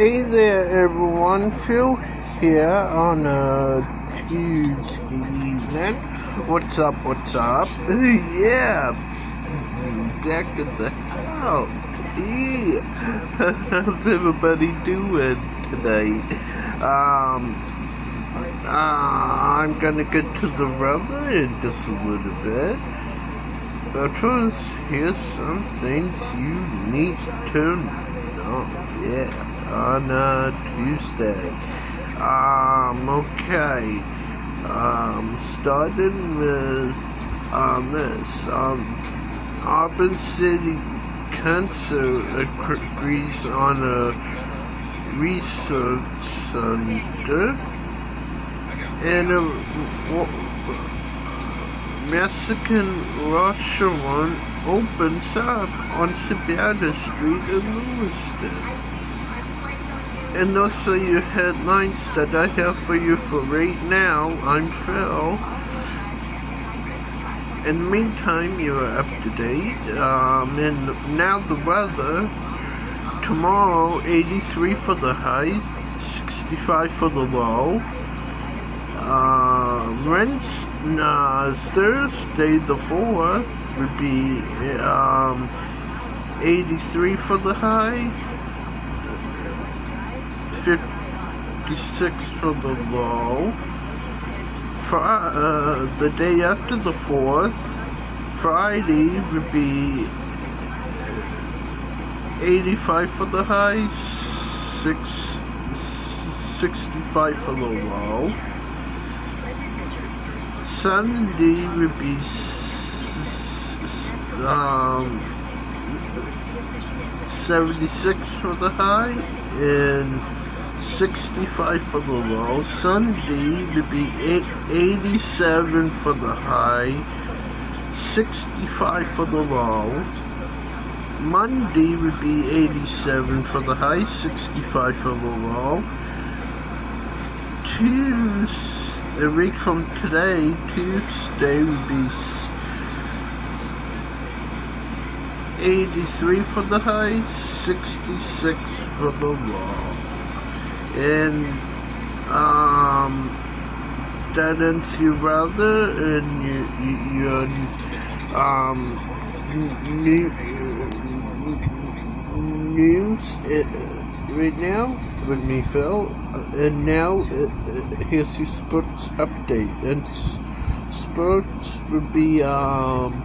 Hey there, everyone. Phil here on a Tuesday evening. What's up? What's up? yeah, back in the house. Yeah. How's everybody doing tonight? Um, uh, I'm gonna get to the weather in just a little bit. But first, here's some things you need to know. Yeah on uh, Tuesday. Um, okay. Um, starting with um, this. Um, Auburn City Cancer agrees on a research center and a Mexican restaurant opens up on Sabattus Street in Lewiston. And those are your headlines that I have for you for right now. I'm Phil. In the meantime, you're up to date. Um, and now the weather. Tomorrow, 83 for the high, 65 for the low. Uh, uh, Thursday the 4th would be um, 83 for the high, 56 for the low. For, uh, the day after the 4th, Friday would be 85 for the high, 6, 65 for the low. Sunday would be um, 76 for the high and 65 for the low. Sunday to be 87 for the high, 65 for the low. Monday would be 87 for the high, 65 for the low. Tuesday, a week from today, Tuesday would be 83 for the high, 66 for the low and um, that ends your brother and your, your um, news uh, right now with me, Phil. And now uh, here's your sports update. And sports would be um,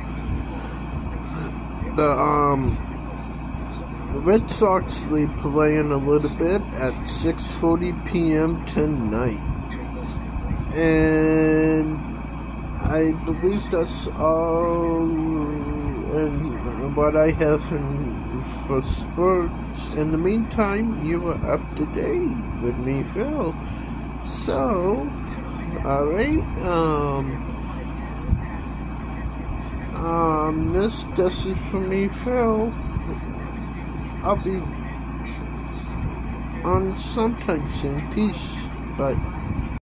the um, the Red Sox will be playing a little bit at 6:40 p.m. tonight, and I believe that's all. And what I have in, for sports. In the meantime, you are up to date with me, Phil. So, all right. Um. Um, this, this is for me, Phil. I'll be on sometime soon. Peace. Bye.